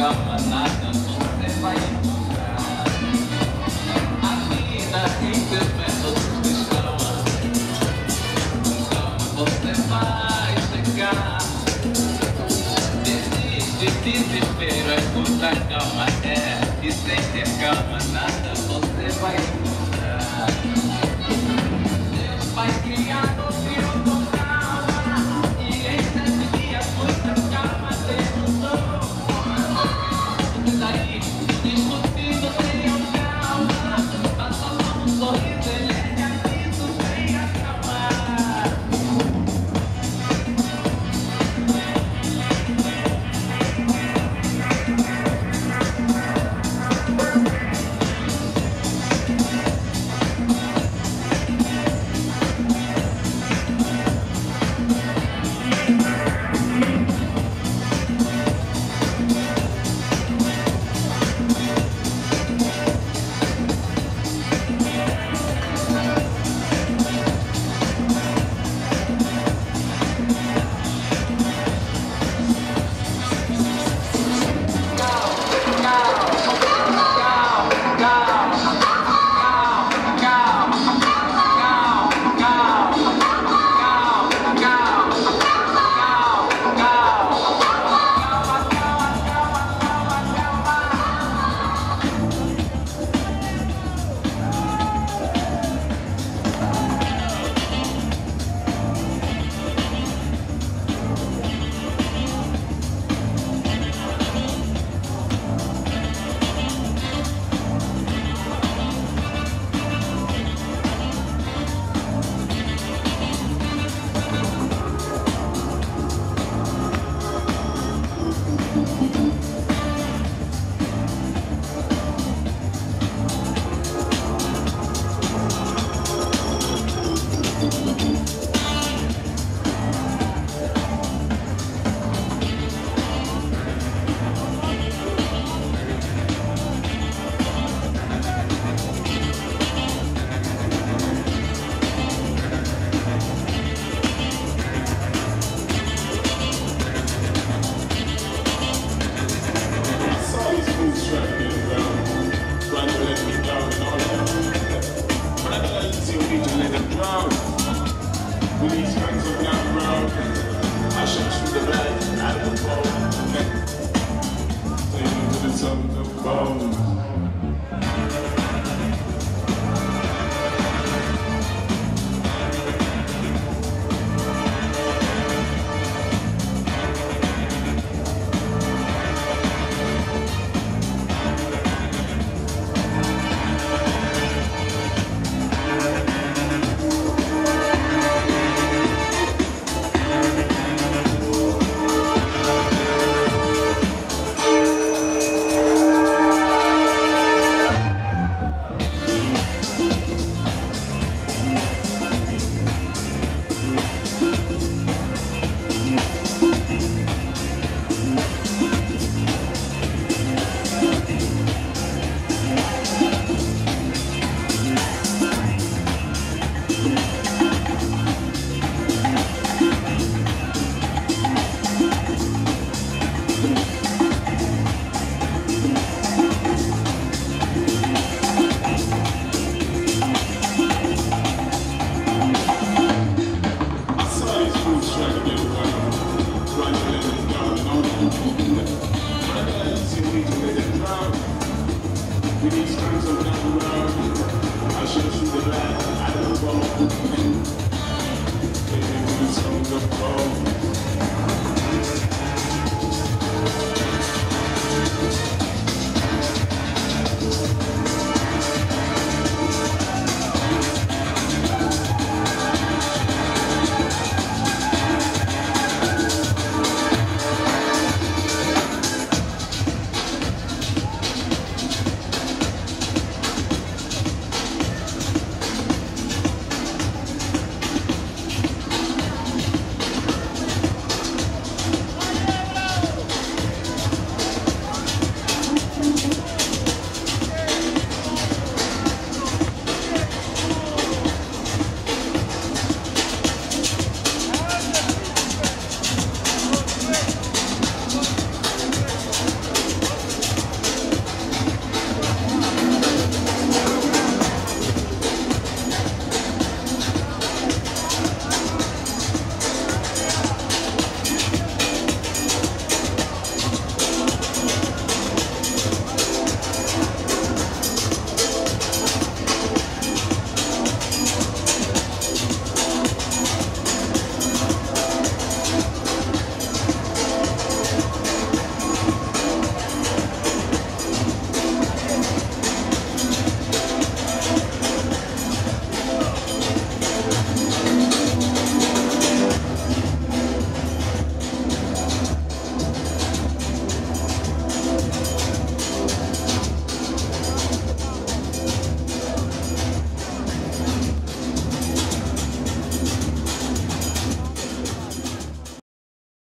cama, nada você vai encontrar. A vida método se chama. Então você vai chegar. Desiste, desespero, encontra cama, é. E sem ter cama, nada você vai encontrar. bones. Thank you.